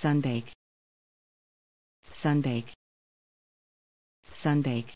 Sunbake. Sunbake. Sunbake.